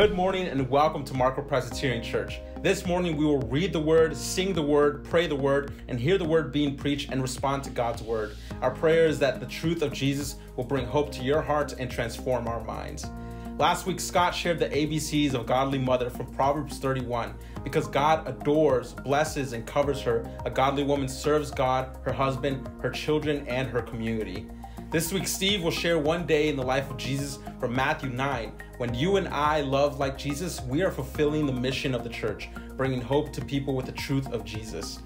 Good morning and welcome to Marco Presbyterian Church. This morning we will read the word, sing the word, pray the word, and hear the word being preached and respond to God's word. Our prayer is that the truth of Jesus will bring hope to your hearts and transform our minds. Last week, Scott shared the ABCs of godly mother from Proverbs 31. Because God adores, blesses, and covers her, a godly woman serves God, her husband, her children, and her community. This week, Steve will share one day in the life of Jesus from Matthew 9. When you and I love like Jesus, we are fulfilling the mission of the church, bringing hope to people with the truth of Jesus.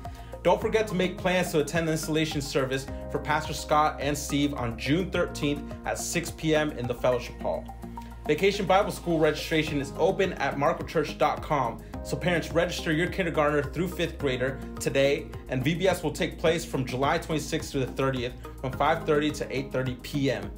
Don't forget to make plans to attend the installation service for Pastor Scott and Steve on June 13th at 6 p.m. in the Fellowship Hall. Vacation Bible School registration is open at marcochurch.com, so parents register your kindergartner through fifth grader today, and VBS will take place from July 26th to the 30th from 5:30 to 8:30 p.m.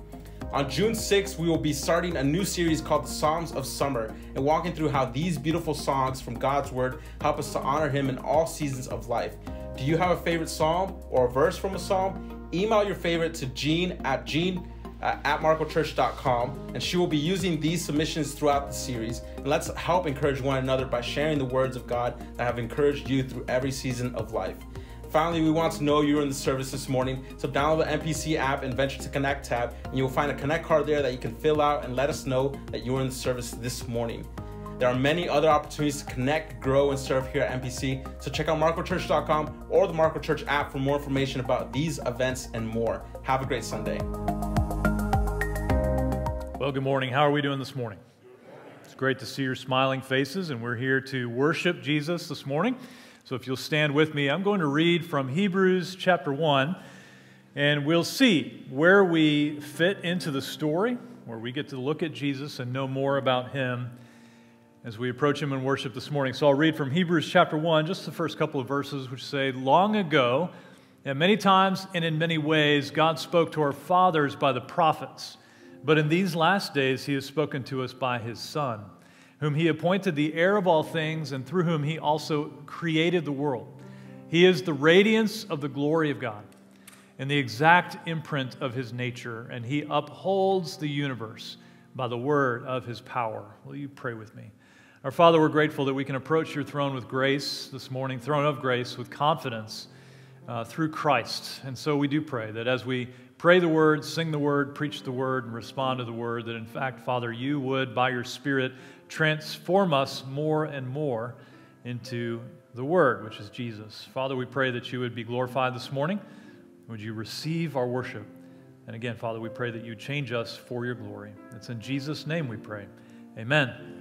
On June 6th, we will be starting a new series called the Psalms of Summer and walking through how these beautiful songs from God's Word help us to honor Him in all seasons of life. Do you have a favorite psalm or a verse from a psalm? Email your favorite to Jean at Jean at marcochurch.com, and she will be using these submissions throughout the series. And let's help encourage one another by sharing the words of God that have encouraged you through every season of life. Finally, we want to know you're in the service this morning, so download the MPC app and venture to Connect tab, and you'll find a Connect card there that you can fill out and let us know that you are in the service this morning. There are many other opportunities to connect, grow, and serve here at MPC, so check out marcochurch.com or the Marco Church app for more information about these events and more. Have a great Sunday. Well, good morning. How are we doing this morning? It's great to see your smiling faces, and we're here to worship Jesus this morning. So if you'll stand with me, I'm going to read from Hebrews chapter 1, and we'll see where we fit into the story, where we get to look at Jesus and know more about him as we approach him in worship this morning. So I'll read from Hebrews chapter 1, just the first couple of verses, which say, Long ago, and many times and in many ways, God spoke to our fathers by the prophets. But in these last days, he has spoken to us by his Son, whom he appointed the heir of all things, and through whom he also created the world. He is the radiance of the glory of God and the exact imprint of his nature, and he upholds the universe by the word of his power. Will you pray with me? Our Father, we're grateful that we can approach your throne with grace this morning, throne of grace, with confidence uh, through Christ. And so we do pray that as we pray the word, sing the word, preach the word, and respond to the word, that in fact, Father, you would, by your Spirit, transform us more and more into the word, which is Jesus. Father, we pray that you would be glorified this morning. Would you receive our worship? And again, Father, we pray that you change us for your glory. It's in Jesus' name we pray. Amen.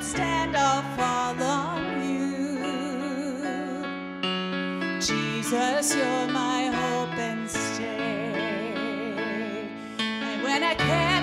Cannot stand, I'll fall on you. Jesus, you're my hope and stay. And when I cannot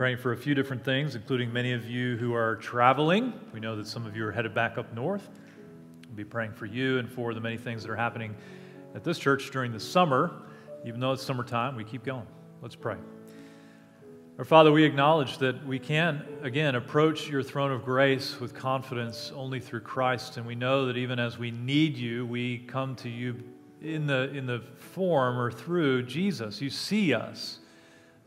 praying for a few different things, including many of you who are traveling. We know that some of you are headed back up north. We'll be praying for you and for the many things that are happening at this church during the summer. Even though it's summertime, we keep going. Let's pray. Our Father, we acknowledge that we can, again, approach your throne of grace with confidence only through Christ. And we know that even as we need you, we come to you in the, in the form or through Jesus. You see us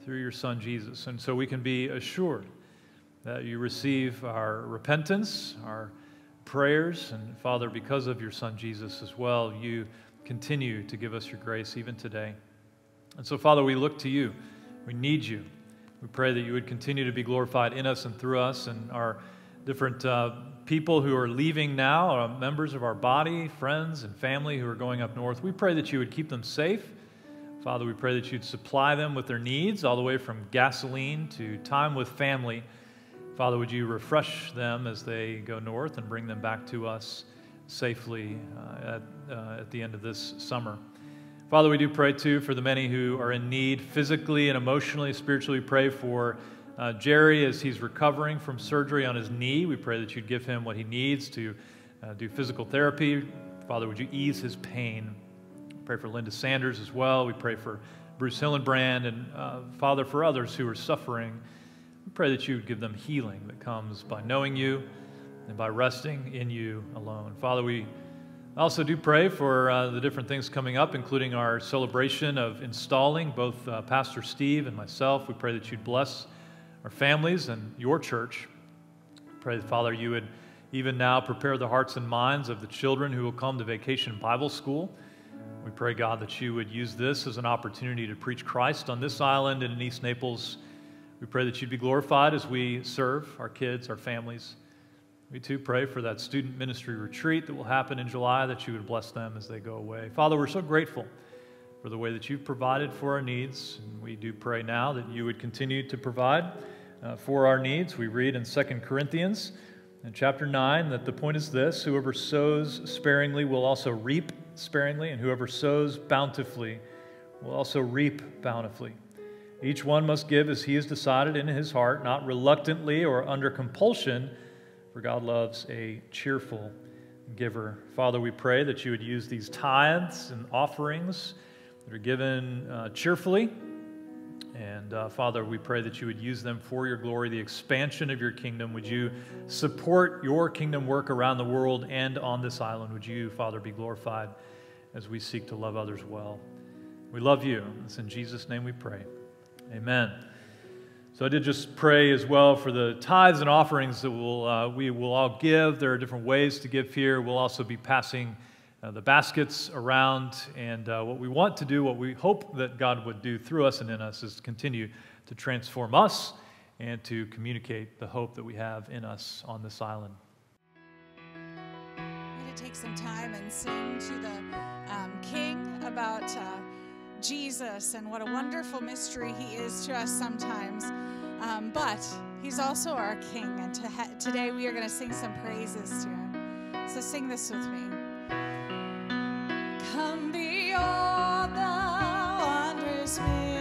through your Son, Jesus. And so we can be assured that you receive our repentance, our prayers. And Father, because of your Son, Jesus, as well, you continue to give us your grace even today. And so, Father, we look to you. We need you. We pray that you would continue to be glorified in us and through us and our different uh, people who are leaving now, uh, members of our body, friends, and family who are going up north. We pray that you would keep them safe. Father, we pray that you'd supply them with their needs, all the way from gasoline to time with family. Father, would you refresh them as they go north and bring them back to us safely uh, at, uh, at the end of this summer. Father, we do pray too for the many who are in need physically and emotionally, spiritually. We pray for uh, Jerry as he's recovering from surgery on his knee. We pray that you'd give him what he needs to uh, do physical therapy. Father, would you ease his pain? Pray for Linda Sanders as well. We pray for Bruce Hillenbrand and uh, Father for others who are suffering. We pray that you would give them healing that comes by knowing you and by resting in you alone. Father, we also do pray for uh, the different things coming up, including our celebration of installing both uh, Pastor Steve and myself. We pray that you'd bless our families and your church. Pray that, Father, you would even now prepare the hearts and minds of the children who will come to Vacation Bible School. We pray, God, that you would use this as an opportunity to preach Christ on this island and in East Naples. We pray that you'd be glorified as we serve our kids, our families. We too pray for that student ministry retreat that will happen in July, that you would bless them as they go away. Father, we're so grateful for the way that you've provided for our needs. And we do pray now that you would continue to provide uh, for our needs. We read in 2 Corinthians in chapter 9 that the point is this whoever sows sparingly will also reap sparingly, and whoever sows bountifully will also reap bountifully. Each one must give as he has decided in his heart, not reluctantly or under compulsion for God loves a cheerful giver. Father, we pray that you would use these tithes and offerings that are given uh, cheerfully. And uh, Father, we pray that you would use them for your glory, the expansion of your kingdom. Would you support your kingdom work around the world and on this island? Would you, Father, be glorified as we seek to love others well? We love you. It's in Jesus' name we pray. Amen. So I did just pray as well for the tithes and offerings that we'll, uh, we will all give. There are different ways to give here. We'll also be passing uh, the baskets around. And uh, what we want to do, what we hope that God would do through us and in us, is continue to transform us and to communicate the hope that we have in us on this island. I'm going to take some time and sing to the um, King about. Uh, Jesus and what a wonderful mystery he is to us sometimes. Um, but he's also our King, and to ha- today we are going to sing some praises to him. So sing this with me. Behold the wondrous mystery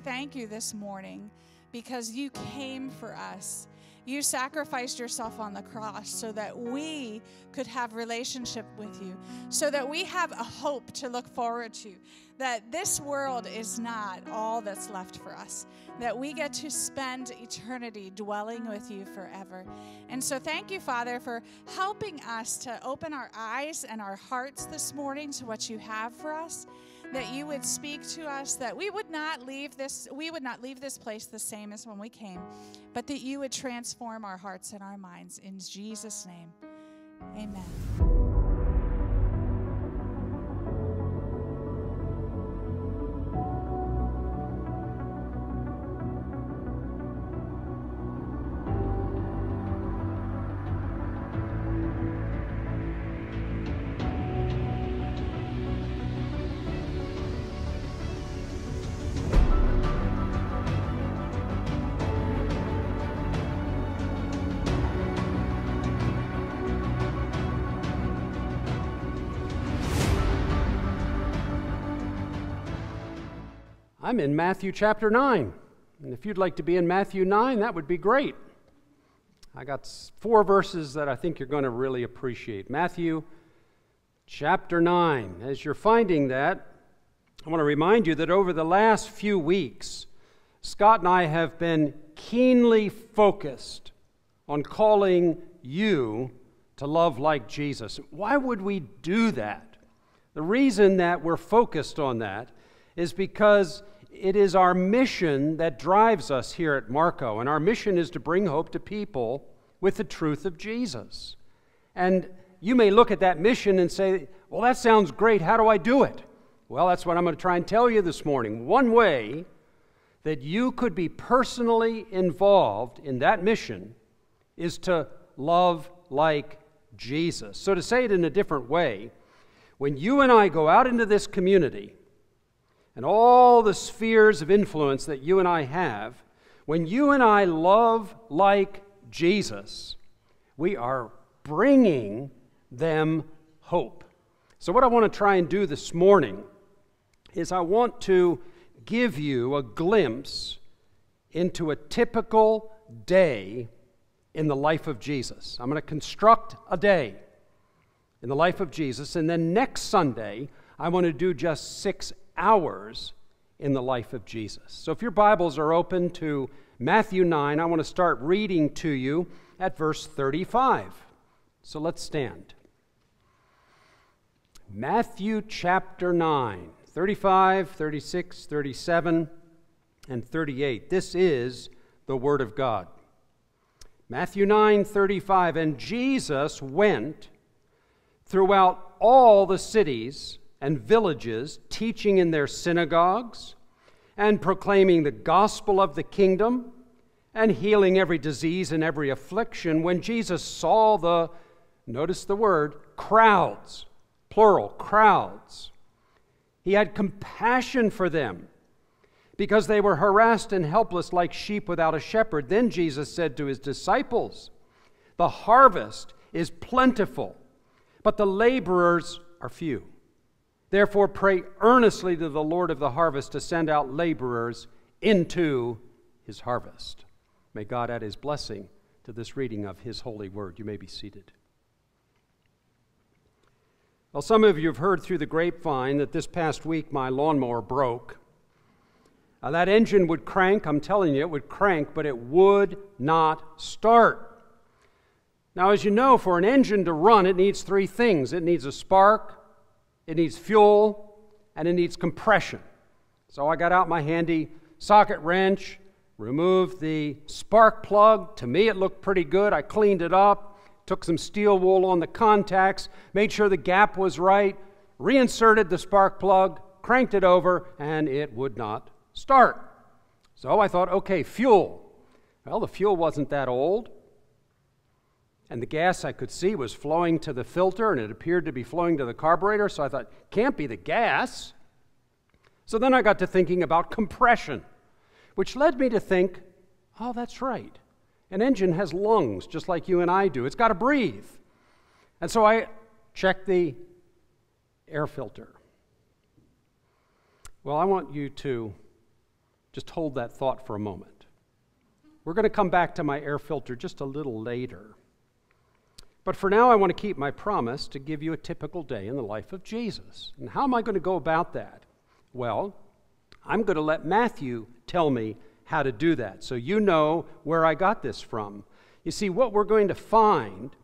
thank you this morning because you came for us. You sacrificed yourself on the cross so that we could have relationship with you, so that we have a hope to look forward to, that this world is not all that's left for us, that we get to spend eternity dwelling with you forever. And so thank you, Father, for helping us to open our eyes and our hearts this morning to what you have for us that you would speak to us that we would not leave this we would not leave this place the same as when we came but that you would transform our hearts and our minds. In Jesus name amen I'm in Matthew chapter 9. And if you'd like to be in Matthew 9, that would be great. I got four verses that I think you're going to really appreciate. Matthew chapter 9. As you're finding that, I want to remind you that over the last few weeks, Scott and I have been keenly focused on calling you to love like Jesus. Why would we do that? The reason that we're focused on that is because it is our mission that drives us here at Marco, and our mission is to bring hope to people with the truth of Jesus. And you may look at that mission and say, Well, that sounds great. How do I do it? Well, that's what I'm going to try and tell you this morning. One way that you could be personally involved in that mission is to love like Jesus. So, to say it in a different way, when you and I go out into this community and all the spheres of influence that you and I have, when you and I love like Jesus, we are bringing them hope. So, what I want to try and do this morning is I want to give you a glimpse into a typical day in the life of Jesus. I'm going to construct a day in the life of Jesus, and then next Sunday, I want to do just six hours in the life of Jesus. So if your Bibles are open to Matthew 9, I want to start reading to you at verse 35. So let's stand. Matthew chapter 9, 35, 36, 37, and 38. This is the Word of God. Matthew 9, 35. And Jesus went throughout all the cities and villages, teaching in their synagogues and proclaiming the gospel of the kingdom and healing every disease and every affliction. When Jesus saw the, notice the word, crowds, plural, crowds, he had compassion for them because they were harassed and helpless like sheep without a shepherd. Then Jesus said to his disciples, The harvest is plentiful, but the laborers are few. Therefore, pray earnestly to the Lord of the harvest to send out laborers into his harvest. May God add his blessing to this reading of his holy word. You may be seated. Well, some of you have heard through the grapevine that this past week my lawnmower broke. Now, that engine would crank, I'm telling you, it would crank, but it would not start. Now, as you know, for an engine to run, it needs three things it needs a spark, it needs fuel, and it needs compression. So I got out my handy socket wrench, removed the spark plug. To me, it looked pretty good. I cleaned it up, took some steel wool on the contacts, made sure the gap was right, reinserted the spark plug, cranked it over, and it would not start. So I thought, okay, fuel. Well, the fuel wasn't that old. And the gas I could see was flowing to the filter, and it appeared to be flowing to the carburetor. So I thought, can't be the gas. So then I got to thinking about compression, which led me to think, oh, that's right. An engine has lungs, just like you and I do. It's got to breathe. And so I checked the air filter. Well, I want you to just hold that thought for a moment. We're going to come back to my air filter just a little later. But for now, I want to keep my promise to give you a typical day in the life of Jesus. And how am I going to go about that? Well, I'm going to let Matthew tell me how to do that so you know where I got this from. You see, what we're going to find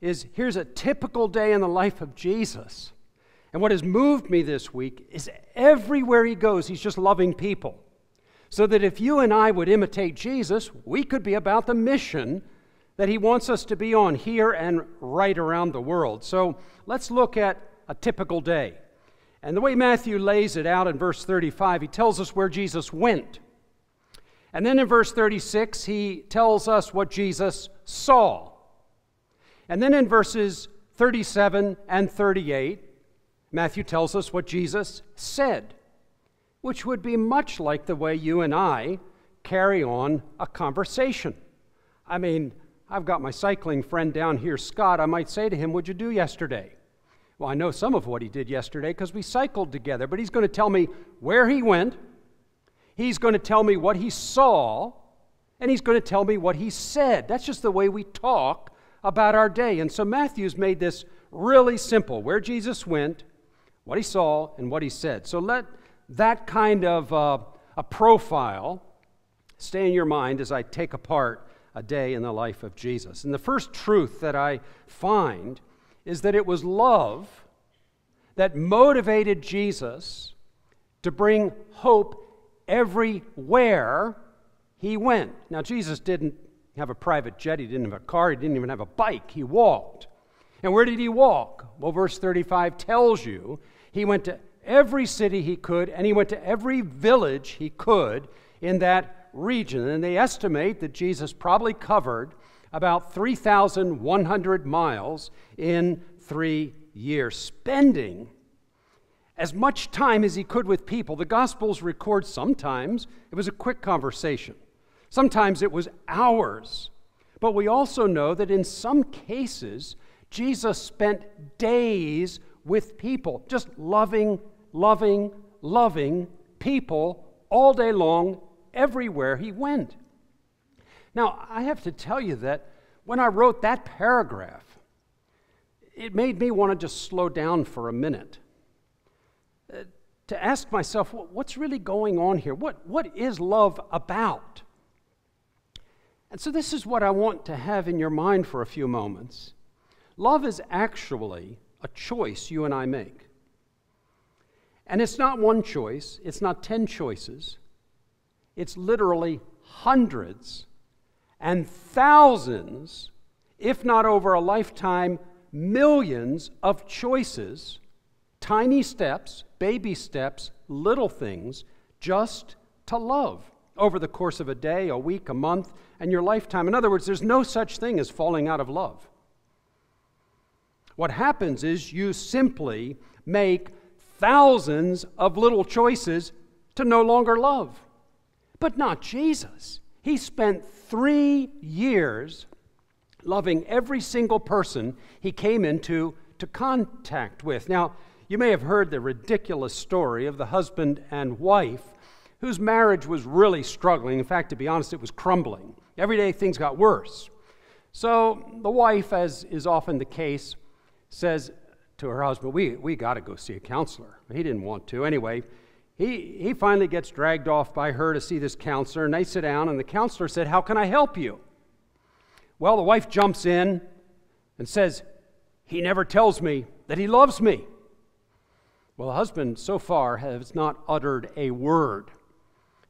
is here's a typical day in the life of Jesus. And what has moved me this week is everywhere he goes, he's just loving people. So that if you and I would imitate Jesus, we could be about the mission that he wants us to be on here and right around the world. So let's look at a typical day. And the way Matthew lays it out in verse 35, he tells us where Jesus went. And then in verse 36, he tells us what Jesus saw. And then in verses 37 and 38, Matthew tells us what Jesus said, which would be much like the way you and I carry on a conversation. I mean, I've got my cycling friend down here, Scott. I might say to him, What'd you do yesterday? Well, I know some of what he did yesterday because we cycled together, but he's going to tell me where he went, he's going to tell me what he saw, and he's going to tell me what he said. That's just the way we talk about our day. And so Matthew's made this really simple where Jesus went, what he saw, and what he said. So let that kind of uh, a profile stay in your mind as I take apart a day in the life of Jesus. And the first truth that I find is that it was love that motivated Jesus to bring hope everywhere he went. Now, Jesus didn't have a private jet, he didn't have a car, he didn't even have a bike. He walked. And where did he walk? Well, verse 35 tells you he went to every city he could, and he went to every village he could in that region. And they estimate that Jesus probably covered about 3,100 miles in three years, spending as much time as he could with people. The Gospels record sometimes it was a quick conversation, sometimes it was hours. But we also know that in some cases, Jesus spent days with people, just loving, loving, loving people all day long everywhere he went. Now, I have to tell you that when I wrote that paragraph, it made me want to just slow down for a minute. Uh, to ask myself, what's really going on here? What, what is love about? And so, this is what I want to have in your mind for a few moments. Love is actually a choice you and I make. And it's not one choice, it's not 10 choices, it's literally hundreds and thousands, if not over a lifetime, millions of choices, tiny steps, baby steps, little things, just to love over the course of a day, a week, a month, and your lifetime. In other words, there's no such thing as falling out of love. What happens is you simply make thousands of little choices to no longer love but not Jesus. He spent three years loving every single person he came into to contact with. Now, you may have heard the ridiculous story of the husband and wife whose marriage was really struggling. In fact, to be honest, it was crumbling. Every day things got worse. So the wife, as is often the case, says to her husband, We, we got to go see a counselor. He didn't want to. Anyway, he, he finally gets dragged off by her to see this counselor, and they sit down, and the counselor said, How can I help you? Well, the wife jumps in and says, He never tells me that he loves me. Well, the husband so far has not uttered a word.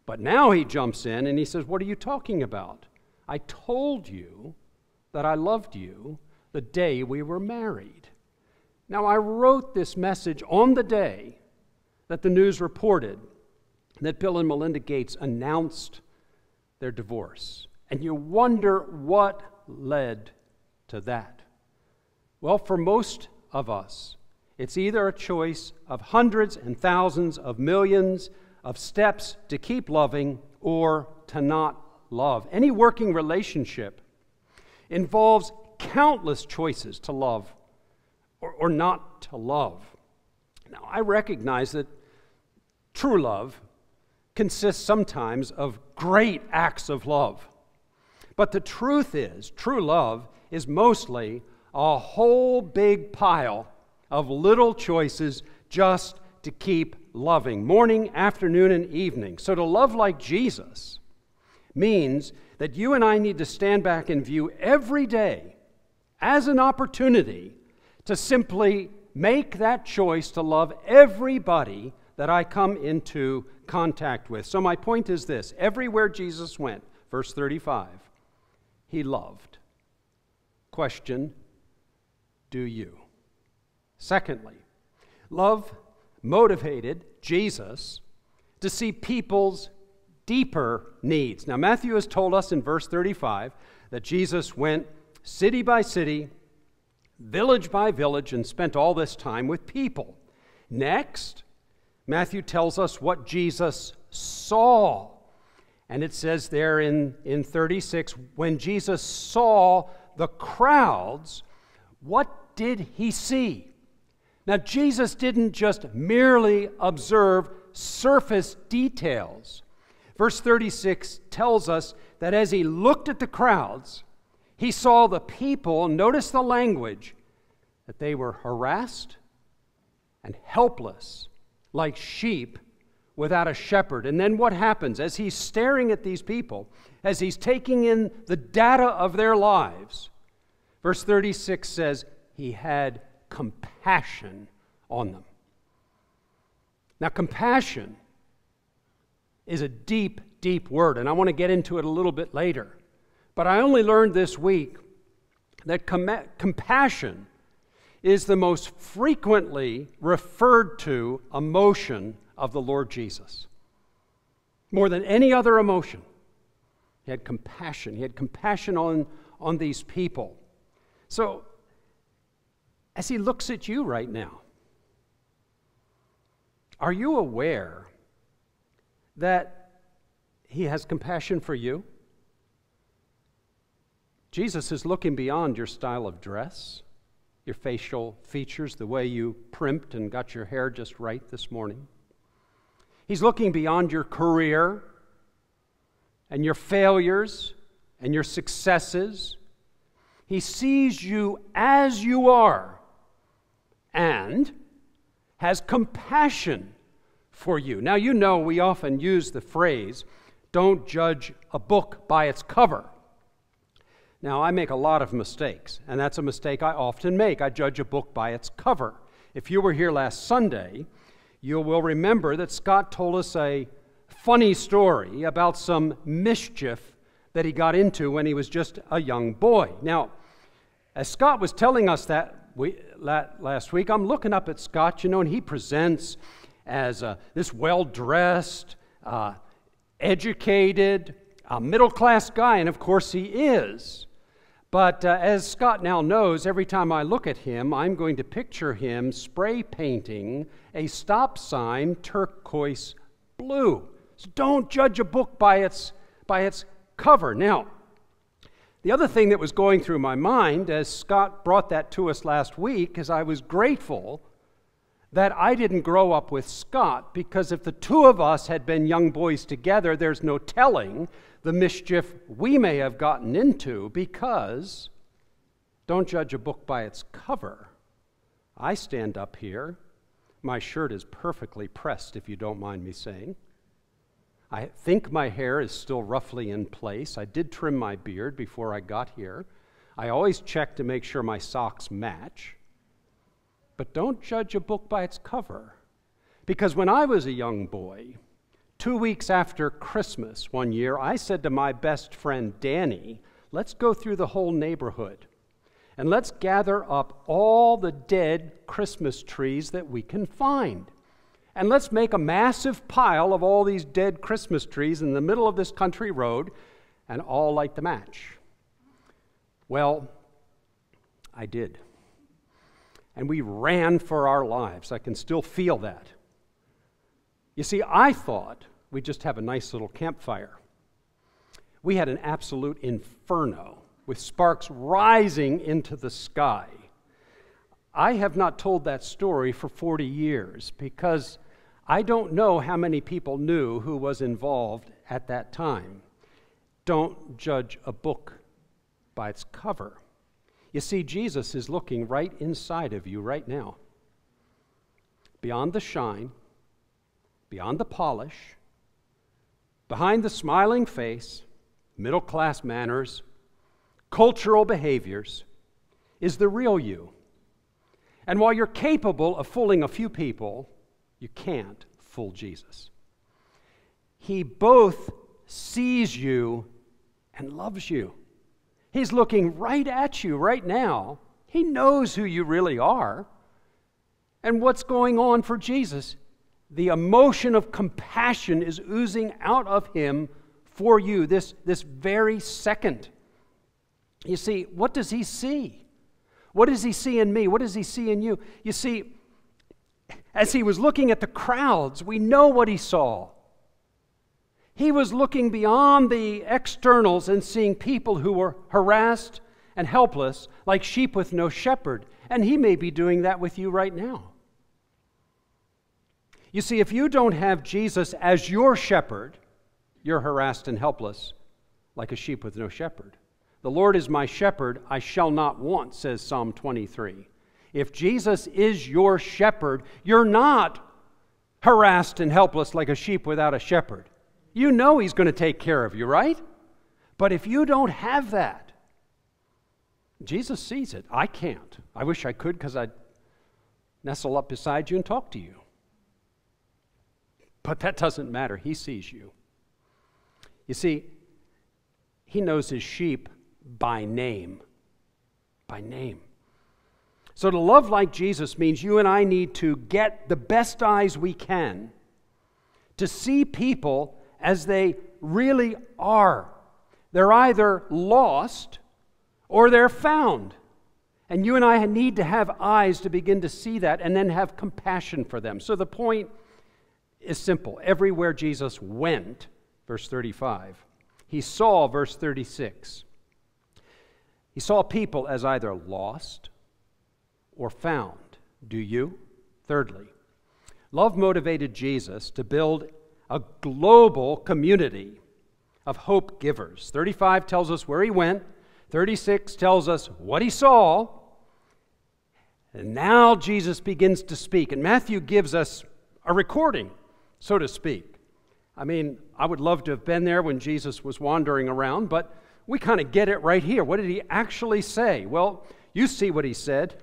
But now he jumps in and he says, What are you talking about? I told you that I loved you the day we were married. Now, I wrote this message on the day that the news reported that Bill and Melinda Gates announced their divorce. And you wonder what led to that. Well, for most of us, it's either a choice of hundreds and thousands of millions of steps to keep loving or to not love. Any working relationship involves countless choices to love or, or not to love. Now, I recognize that true love consists sometimes of great acts of love. But the truth is, true love is mostly a whole big pile of little choices just to keep loving, morning, afternoon, and evening. So to love like Jesus means that you and I need to stand back and view every day as an opportunity to simply make that choice to love everybody that I come into contact with. So, my point is this everywhere Jesus went, verse 35, he loved. Question Do you? Secondly, love motivated Jesus to see people's deeper needs. Now, Matthew has told us in verse 35 that Jesus went city by city, village by village, and spent all this time with people. Next, Matthew tells us what Jesus saw. And it says there in, in 36 when Jesus saw the crowds, what did he see? Now, Jesus didn't just merely observe surface details. Verse 36 tells us that as he looked at the crowds, he saw the people, notice the language, that they were harassed and helpless, like sheep without a shepherd. And then what happens? As he's staring at these people, as he's taking in the data of their lives, verse 36 says, He had compassion on them. Now, compassion is a deep, deep word, and I want to get into it a little bit later. But I only learned this week that com- compassion is the most frequently referred to emotion of the Lord Jesus. More than any other emotion, he had compassion. He had compassion on, on these people. So as He looks at you right now? Are you aware that He has compassion for you? Jesus is looking beyond your style of dress, your facial features, the way you primped and got your hair just right this morning. He's looking beyond your career and your failures and your successes. He sees you as you are and has compassion for you. Now, you know we often use the phrase, don't judge a book by its cover. Now, I make a lot of mistakes, and that's a mistake I often make. I judge a book by its cover. If you were here last Sunday, you will remember that Scott told us a funny story about some mischief that he got into when he was just a young boy. Now, as Scott was telling us that, we, last week, I'm looking up at Scott, you know, and he presents as uh, this well dressed, uh, educated, uh, middle class guy, and of course he is. But uh, as Scott now knows, every time I look at him, I'm going to picture him spray painting a stop sign turquoise blue. So don't judge a book by its, by its cover. Now, the other thing that was going through my mind as Scott brought that to us last week is I was grateful that I didn't grow up with Scott because if the two of us had been young boys together, there's no telling the mischief we may have gotten into because don't judge a book by its cover. I stand up here. My shirt is perfectly pressed, if you don't mind me saying. I think my hair is still roughly in place. I did trim my beard before I got here. I always check to make sure my socks match. But don't judge a book by its cover. Because when I was a young boy, two weeks after Christmas one year, I said to my best friend Danny, let's go through the whole neighborhood and let's gather up all the dead Christmas trees that we can find. And let's make a massive pile of all these dead Christmas trees in the middle of this country road and all light the match. Well, I did. And we ran for our lives. I can still feel that. You see, I thought we'd just have a nice little campfire. We had an absolute inferno with sparks rising into the sky. I have not told that story for 40 years because I don't know how many people knew who was involved at that time. Don't judge a book by its cover. You see, Jesus is looking right inside of you right now. Beyond the shine, beyond the polish, behind the smiling face, middle class manners, cultural behaviors, is the real you. And while you're capable of fooling a few people, you can't fool Jesus. He both sees you and loves you. He's looking right at you right now. He knows who you really are. And what's going on for Jesus? The emotion of compassion is oozing out of him for you this, this very second. You see, what does he see? What does he see in me? What does he see in you? You see, as he was looking at the crowds, we know what he saw. He was looking beyond the externals and seeing people who were harassed and helpless, like sheep with no shepherd. And he may be doing that with you right now. You see, if you don't have Jesus as your shepherd, you're harassed and helpless, like a sheep with no shepherd. The Lord is my shepherd, I shall not want, says Psalm 23. If Jesus is your shepherd, you're not harassed and helpless like a sheep without a shepherd. You know He's going to take care of you, right? But if you don't have that, Jesus sees it. I can't. I wish I could because I'd nestle up beside you and talk to you. But that doesn't matter. He sees you. You see, He knows His sheep by name. By name. So to love like Jesus means you and I need to get the best eyes we can to see people as they really are. They're either lost or they're found. And you and I need to have eyes to begin to see that and then have compassion for them. So the point is simple. Everywhere Jesus went, verse 35, he saw, verse 36, he saw people as either lost or found. Do you? Thirdly, love motivated Jesus to build a global community of hope givers. 35 tells us where he went, 36 tells us what he saw. And now Jesus begins to speak. And Matthew gives us a recording, so to speak. I mean, I would love to have been there when Jesus was wandering around, but we kind of get it right here. What did he actually say? Well, you see what he said.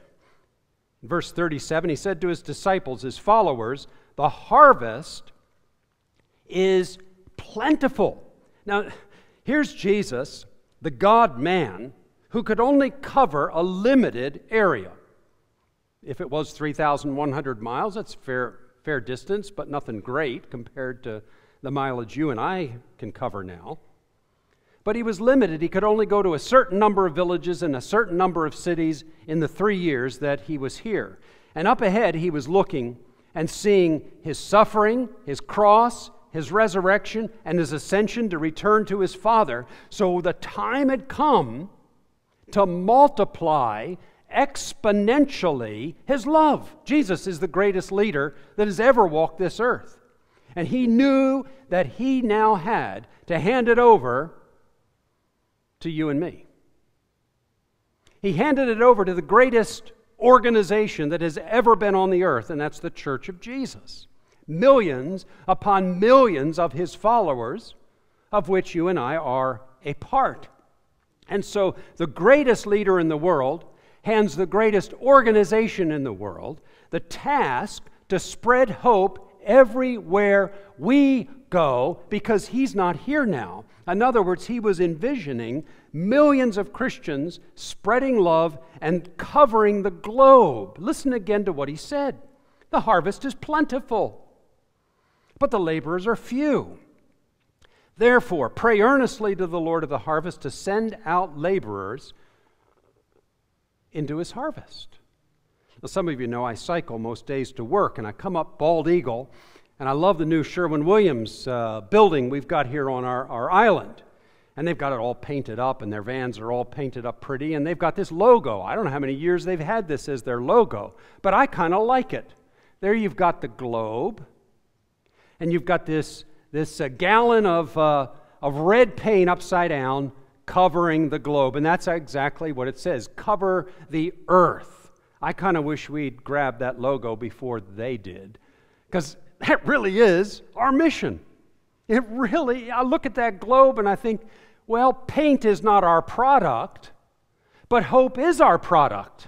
verse 37, he said to his disciples, his followers, The harvest is plentiful. Now, here's Jesus, the God man, who could only cover a limited area. If it was 3,100 miles, that's fair, fair distance, but nothing great compared to the mileage you and I can cover now. But he was limited. He could only go to a certain number of villages and a certain number of cities in the three years that he was here. And up ahead, he was looking and seeing his suffering, his cross, his resurrection, and his ascension to return to his Father. So the time had come to multiply exponentially his love. Jesus is the greatest leader that has ever walked this earth. And he knew that he now had to hand it over to you and me. He handed it over to the greatest organization that has ever been on the earth, and that's the Church of Jesus. Millions upon millions of his followers, of which you and I are a part. And so the greatest leader in the world hands the greatest organization in the world the task to spread hope everywhere we go because he's not here now. In other words, he was envisioning millions of Christians spreading love and covering the globe. Listen again to what he said The harvest is plentiful, but the laborers are few. Therefore, pray earnestly to the Lord of the harvest to send out laborers into his harvest. Now, some of you know I cycle most days to work, and I come up Bald Eagle, and I love the new Sherwin Williams uh, building we've got here on our, our island. And they've got it all painted up, and their vans are all painted up pretty, and they've got this logo. I don't know how many years they've had this as their logo, but I kind of like it. There you've got the globe, and you've got this this uh, gallon of, uh, of red paint upside down covering the globe. And that's exactly what it says cover the earth. I kind of wish we'd grabbed that logo before they did, because that really is our mission. It really, I look at that globe and I think, well, paint is not our product, but hope is our product.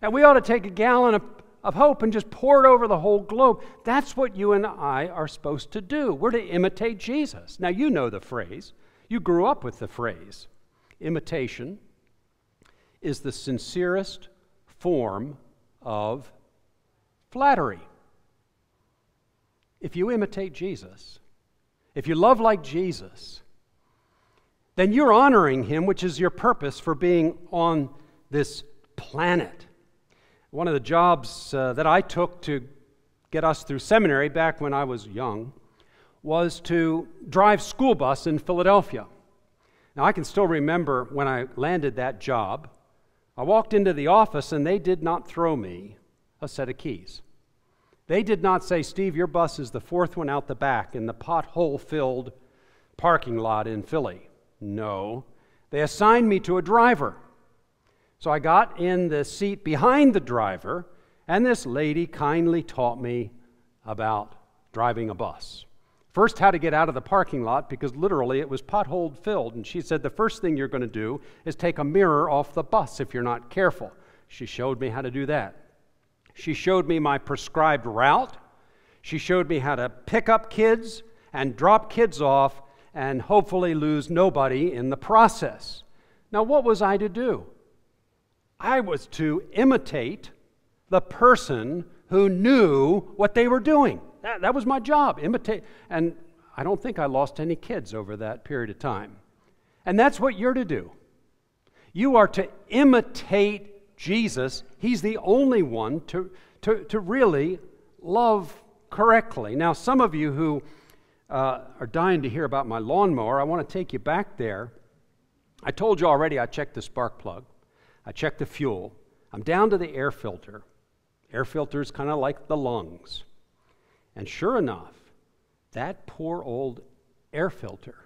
And we ought to take a gallon of of hope and just pour it over the whole globe. That's what you and I are supposed to do. We're to imitate Jesus. Now, you know the phrase, you grew up with the phrase. Imitation is the sincerest form of flattery. If you imitate Jesus, if you love like Jesus, then you're honoring him, which is your purpose for being on this planet. One of the jobs uh, that I took to get us through seminary back when I was young was to drive school bus in Philadelphia. Now, I can still remember when I landed that job. I walked into the office and they did not throw me a set of keys. They did not say, Steve, your bus is the fourth one out the back in the pothole filled parking lot in Philly. No. They assigned me to a driver. So I got in the seat behind the driver, and this lady kindly taught me about driving a bus. First, how to get out of the parking lot because literally it was pothole filled. And she said, The first thing you're going to do is take a mirror off the bus if you're not careful. She showed me how to do that. She showed me my prescribed route. She showed me how to pick up kids and drop kids off and hopefully lose nobody in the process. Now, what was I to do? I was to imitate the person who knew what they were doing. That, that was my job, imitate. And I don't think I lost any kids over that period of time. And that's what you're to do. You are to imitate Jesus. He's the only one to, to, to really love correctly. Now, some of you who uh, are dying to hear about my lawnmower, I want to take you back there. I told you already I checked the spark plug. I checked the fuel. I'm down to the air filter. Air filter is kind of like the lungs. And sure enough, that poor old air filter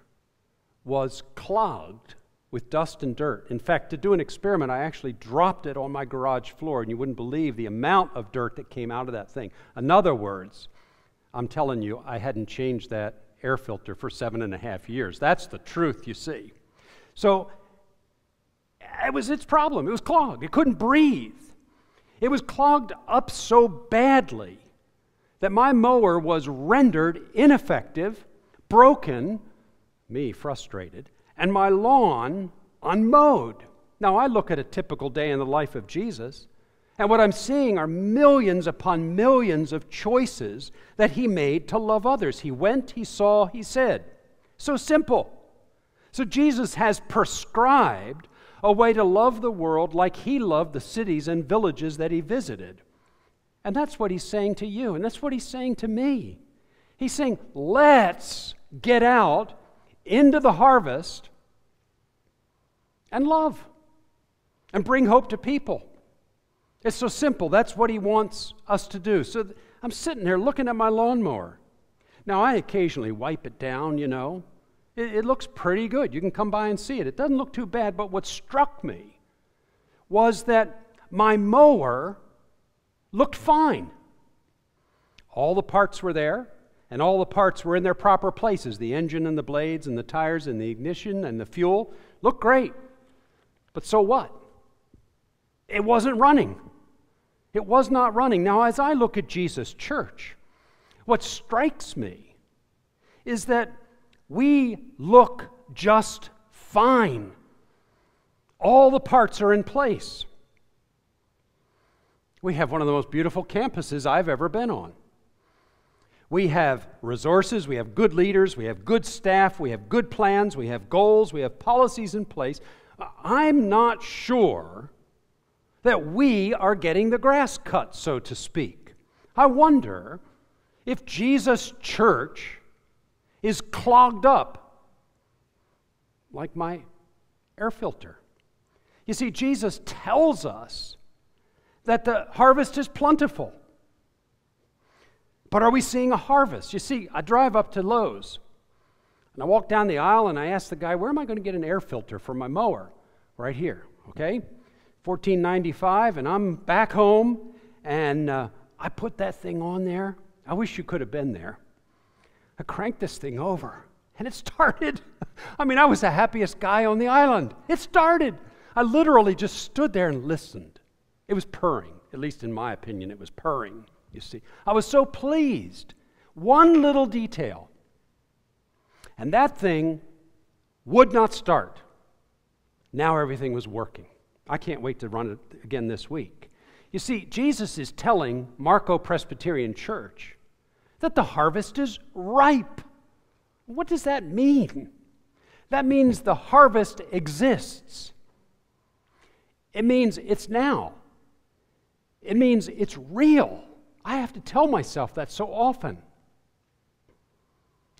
was clogged with dust and dirt. In fact, to do an experiment, I actually dropped it on my garage floor, and you wouldn't believe the amount of dirt that came out of that thing. In other words, I'm telling you, I hadn't changed that air filter for seven and a half years. That's the truth, you see. So it was its problem. It was clogged. It couldn't breathe. It was clogged up so badly that my mower was rendered ineffective, broken, me frustrated, and my lawn unmowed. Now, I look at a typical day in the life of Jesus, and what I'm seeing are millions upon millions of choices that he made to love others. He went, he saw, he said. So simple. So Jesus has prescribed a way to love the world like he loved the cities and villages that he visited. And that's what he's saying to you, and that's what he's saying to me. He's saying, let's get out into the harvest and love and bring hope to people. It's so simple. That's what he wants us to do. So I'm sitting there looking at my lawnmower. Now, I occasionally wipe it down, you know, it, it looks pretty good. You can come by and see it. It doesn't look too bad, but what struck me was that my mower looked fine. All the parts were there, and all the parts were in their proper places the engine and the blades and the tires and the ignition and the fuel looked great. But so what? It wasn't running. It was not running. Now, as I look at Jesus' church, What strikes me is that we look just fine. All the parts are in place. We have one of the most beautiful campuses I've ever been on. We have resources, we have good leaders, we have good staff, we have good plans, we have goals, we have policies in place. I'm not sure that we are getting the grass cut, so to speak. I wonder if Jesus' church is clogged up like my air filter. You see, Jesus tells us that the harvest is plentiful. But are we seeing a harvest? You see, I drive up to Lowe's and I walk down the aisle and I ask the guy, where am I going to get an air filter for my mower? Right here, okay? 1495 and I'm back home and uh, I put that thing on there. I wish you could have been there. I cranked this thing over and it started. I mean, I was the happiest guy on the island. It started. I literally just stood there and listened. It was purring, at least in my opinion, it was purring you see. I was so pleased. One little detail. And that thing would not start. Now everything was working. I can't wait to run it again this week. You see, Jesus is telling Marco Presbyterian Church that the harvest is ripe. What does that mean? That means the harvest exists. It means it's now. It means it's real. I have to tell myself that so often.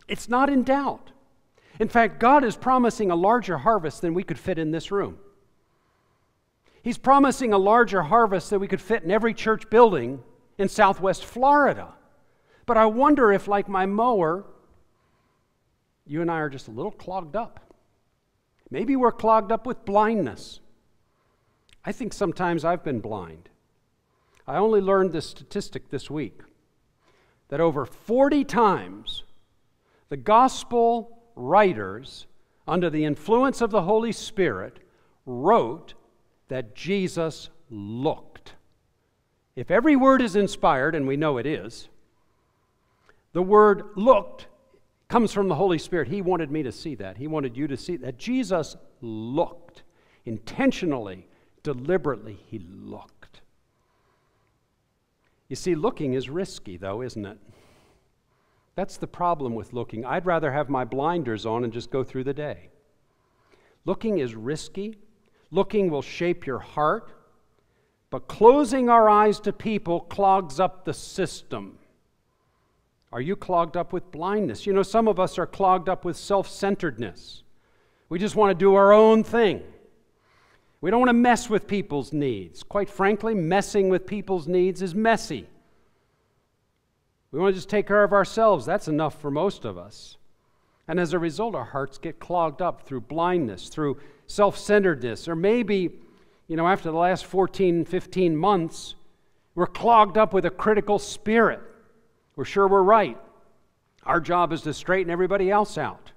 It's not in doubt. In fact, God is promising a larger harvest than we could fit in this room. He's promising a larger harvest that we could fit in every church building in southwest Florida. But I wonder if, like my mower, you and I are just a little clogged up. Maybe we're clogged up with blindness. I think sometimes I've been blind. I only learned this statistic this week that over 40 times the gospel writers, under the influence of the Holy Spirit, wrote that Jesus looked. If every word is inspired, and we know it is, the word looked comes from the Holy Spirit. He wanted me to see that. He wanted you to see that. Jesus looked. Intentionally, deliberately, he looked. You see, looking is risky, though, isn't it? That's the problem with looking. I'd rather have my blinders on and just go through the day. Looking is risky. Looking will shape your heart. But closing our eyes to people clogs up the system. Are you clogged up with blindness? You know, some of us are clogged up with self centeredness. We just want to do our own thing. We don't want to mess with people's needs. Quite frankly, messing with people's needs is messy. We want to just take care of ourselves. That's enough for most of us. And as a result, our hearts get clogged up through blindness, through self centeredness, or maybe, you know, after the last 14, 15 months, we're clogged up with a critical spirit. We're sure we're right. Our job is to straighten everybody else out.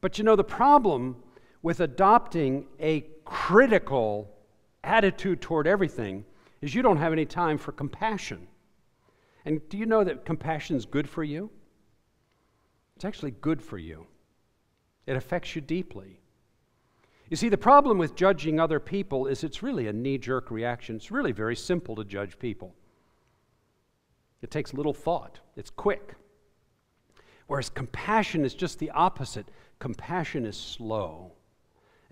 But you know, the problem with adopting a critical attitude toward everything is you don't have any time for compassion. And do you know that compassion is good for you? It's actually good for you, it affects you deeply. You see, the problem with judging other people is it's really a knee jerk reaction. It's really very simple to judge people. It takes little thought, it's quick. Whereas compassion is just the opposite compassion is slow.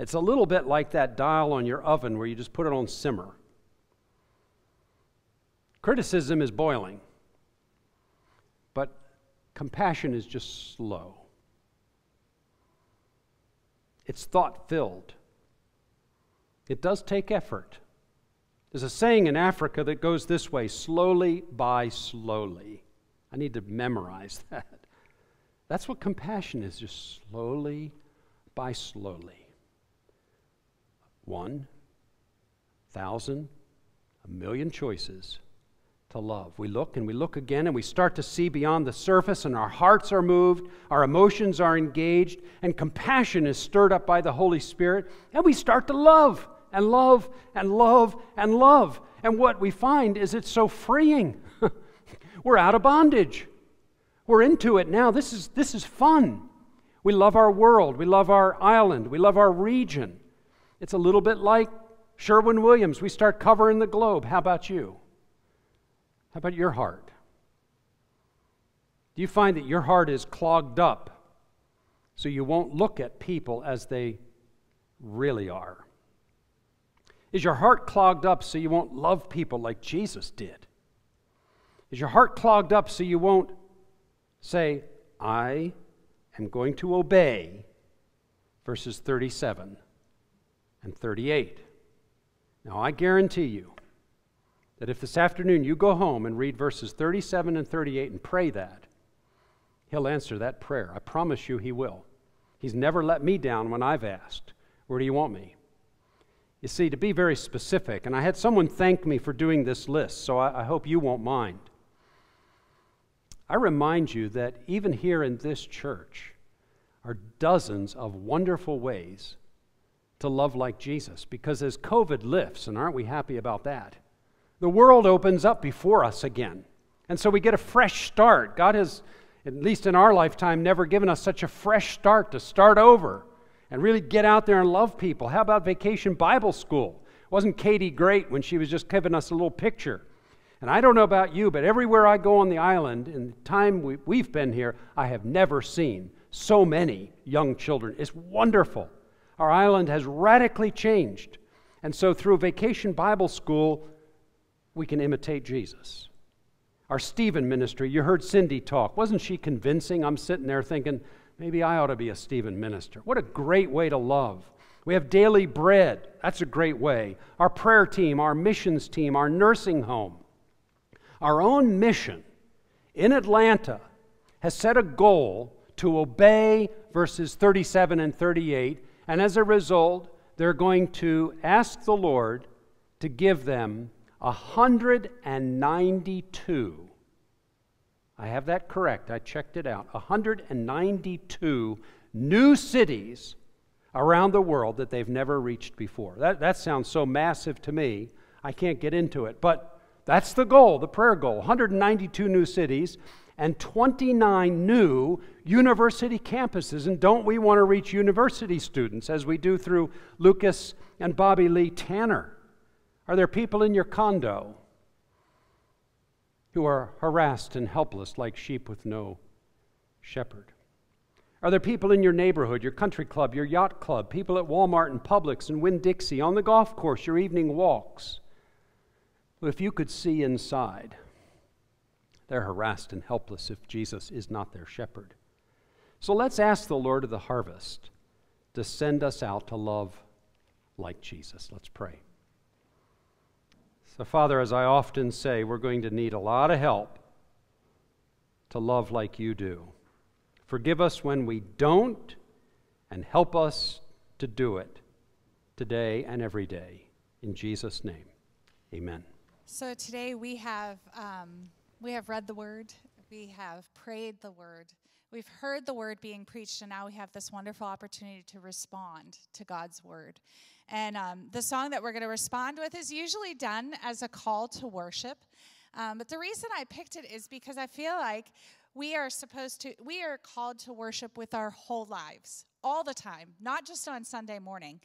It's a little bit like that dial on your oven where you just put it on simmer. Criticism is boiling, but compassion is just slow. It's thought filled. It does take effort. There's a saying in Africa that goes this way slowly by slowly. I need to memorize that. That's what compassion is, just slowly by slowly one thousand, a million choices to love. We look and we look again and we start to see beyond the surface, and our hearts are moved, our emotions are engaged, and compassion is stirred up by the Holy Spirit, and we start to love and love and love and love. And what we find is it's so freeing. We're out of bondage. We're into it now. This is, this is fun. We love our world. We love our island. We love our region. It's a little bit like Sherwin Williams. We start covering the globe. How about you? How about your heart? Do you find that your heart is clogged up so you won't look at people as they really are? Is your heart clogged up so you won't love people like Jesus did? Is your heart clogged up so you won't say, I am going to obey verses 37 and 38? Now, I guarantee you that if this afternoon you go home and read verses 37 and 38 and pray that, He'll answer that prayer. I promise you He will. He's never let me down when I've asked, Where do you want me? You see, to be very specific, and I had someone thank me for doing this list, so I, I hope you won't mind. I remind you that even here in this church are dozens of wonderful ways to love like Jesus, because as COVID lifts, and aren't we happy about that? The world opens up before us again. And so we get a fresh start. God has, at least in our lifetime, never given us such a fresh start to start over and really get out there and love people. How about Vacation Bible School? Wasn't Katie great when she was just giving us a little picture? And I don't know about you, but everywhere I go on the island, in the time we, we've been here, I have never seen so many young children. It's wonderful. Our island has radically changed. And so through Vacation Bible School, we can imitate Jesus. Our Stephen ministry, you heard Cindy talk. Wasn't she convincing? I'm sitting there thinking, Maybe I ought to be a Stephen minister. What a great way to love. We have daily bread. That's a great way. Our prayer team, our missions team, our nursing home. Our own mission in Atlanta has set a goal to obey verses 37 and 38, and as a result, they're going to ask the Lord to give them 192 I have that correct. I checked it out. 192 new cities around the world that they've never reached before. That, that sounds so massive to me, I can't get into it. But that's the goal, the prayer goal 192 new cities and 29 new university campuses. And don't we want to reach university students as we do through Lucas and Bobby Lee Tanner? Are there people in your condo who are harassed and helpless like sheep with no shepherd? Are there people in your neighborhood, your country club, your yacht club, people at Walmart and Publix and Winn Dixie, on the golf course, your evening walks? Well, if you could see inside, they're harassed and helpless if Jesus is not their shepherd. So let's ask the Lord of the harvest to send us out to love like Jesus. Let's pray. So, Father, as I often say, we're going to need a lot of help to love like you do. Forgive us when we don't, and help us to do it today and every day. In Jesus' name, amen. So today we have um, we have read the word, we have prayed the word, we've heard the word being preached, and now we have this wonderful opportunity to respond to God's word. And um, the song that we're going to respond with is usually done as a call to worship. Um, but the reason I picked it is because I feel like we are supposed to, we are called to worship with our whole lives, all the time, not just on Sunday morning.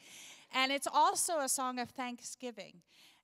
And it's also a song of thanksgiving.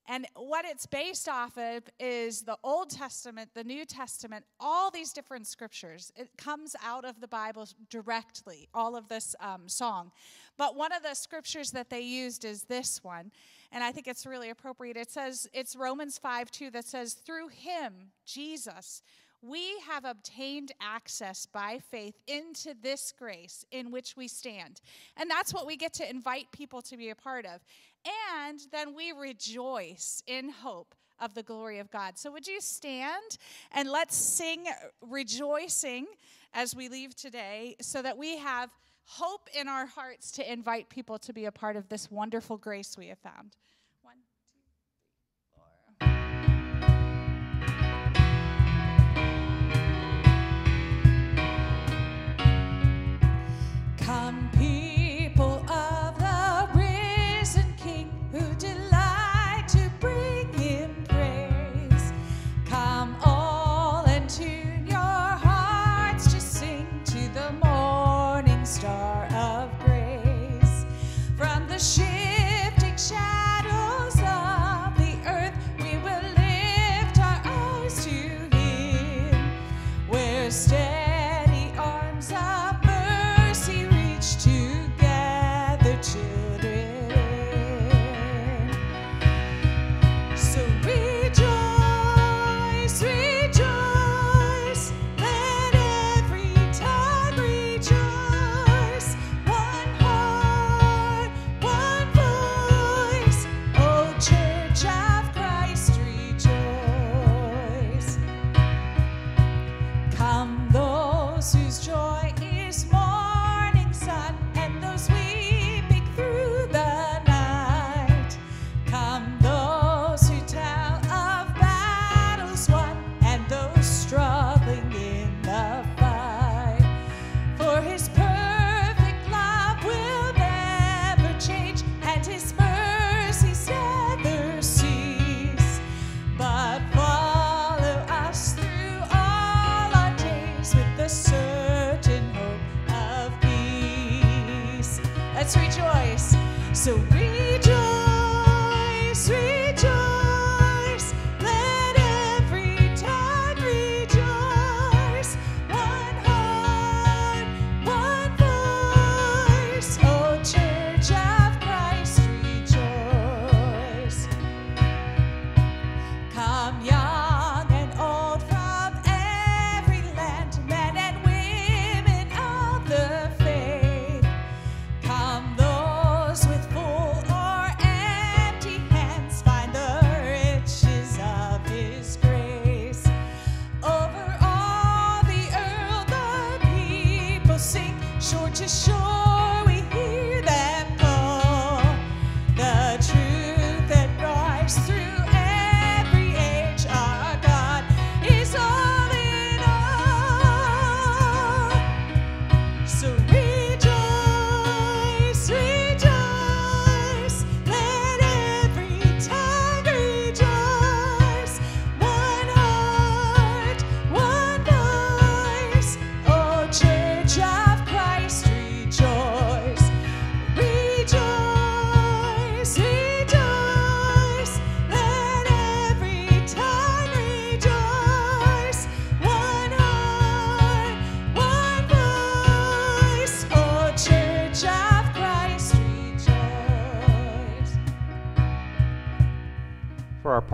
And what it's based off of is the Old Testament, the New Testament, all these different scriptures. It comes out of the Bible directly, all of this um, song. But one of the scriptures that they used is this one. And I think it's really appropriate. It says, it's Romans 5 2 that says, Through him, Jesus, we have obtained access by faith into this grace in which we stand. And that's what we get to invite people to be a part of and then we rejoice in hope of the glory of God. So, would you stand and let's sing rejoicing as we leave today so that we have hope in our hearts to invite people to be a part of this wonderful grace we have found?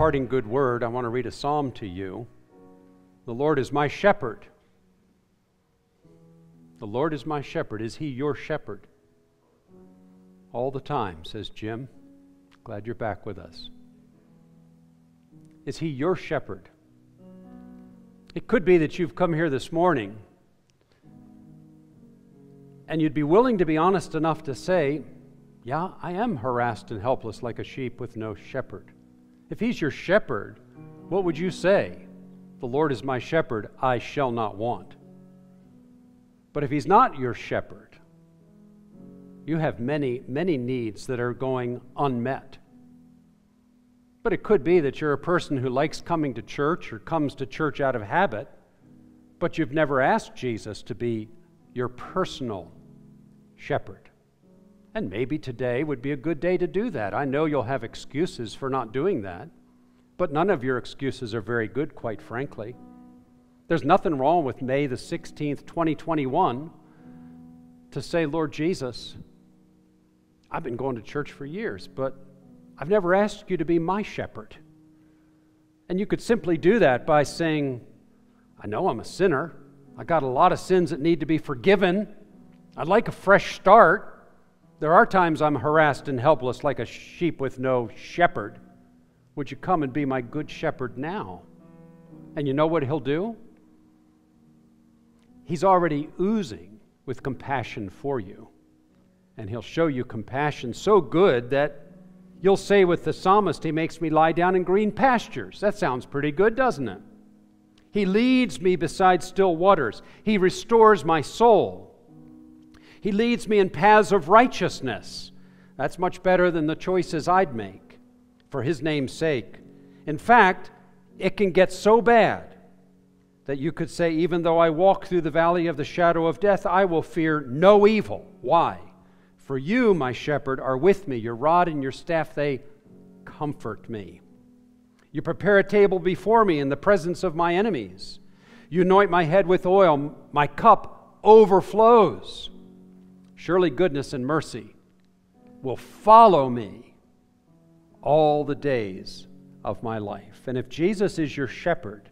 Parting good word, I want to read a psalm to you. The Lord is my shepherd. The Lord is my shepherd. Is he your shepherd? All the time, says Jim. Glad you're back with us. Is he your shepherd? It could be that you've come here this morning and you'd be willing to be honest enough to say, Yeah, I am harassed and helpless like a sheep with no shepherd. If he's your shepherd, what would you say? The Lord is my shepherd, I shall not want. But if he's not your shepherd, you have many, many needs that are going unmet. But it could be that you're a person who likes coming to church or comes to church out of habit, but you've never asked Jesus to be your personal shepherd. And maybe today would be a good day to do that. I know you'll have excuses for not doing that, but none of your excuses are very good, quite frankly. There's nothing wrong with May the 16th, 2021, to say, Lord Jesus, I've been going to church for years, but I've never asked you to be my shepherd. And you could simply do that by saying, I know I'm a sinner. I got a lot of sins that need to be forgiven. I'd like a fresh start. There are times I'm harassed and helpless like a sheep with no shepherd. Would you come and be my good shepherd now? And you know what he'll do? He's already oozing with compassion for you. And he'll show you compassion so good that you'll say with the psalmist, He makes me lie down in green pastures. That sounds pretty good, doesn't it? He leads me beside still waters. He restores my soul. He leads me in paths of righteousness. That's much better than the choices I'd make for His name's sake. In fact, it can get so bad that you could say, even though I walk through the valley of the shadow of death, I will fear no evil. Why? For you, my shepherd, are with me. Your rod and your staff, they comfort me. You prepare a table before me in the presence of my enemies. You anoint my head with oil. My cup overflows. Surely goodness and mercy will follow me all the days of my life. And if Jesus is your shepherd,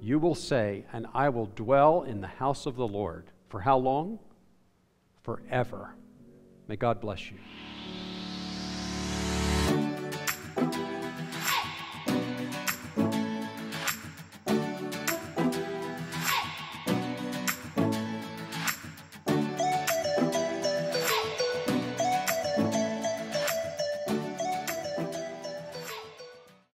you will say, And I will dwell in the house of the Lord. For how long? Forever. May God bless you.